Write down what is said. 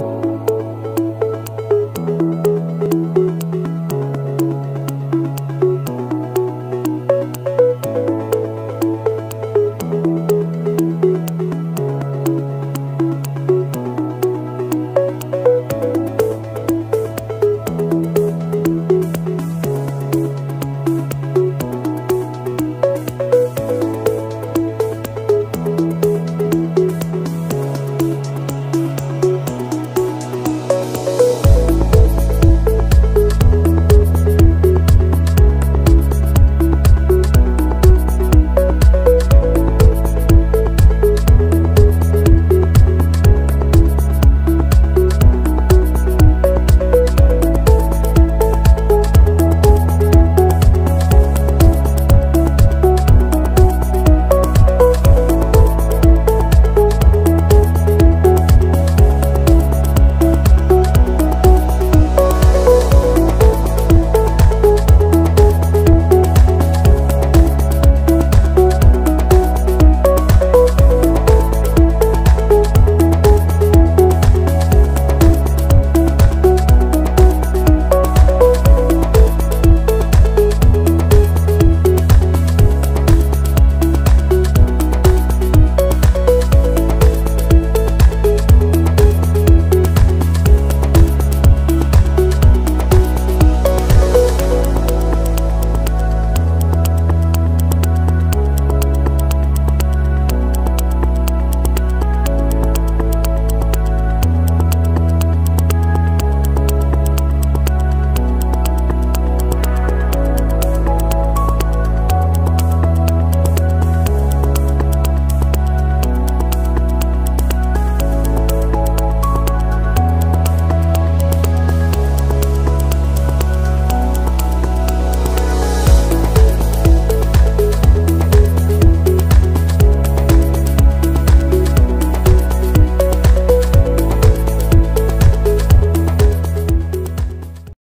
Bye.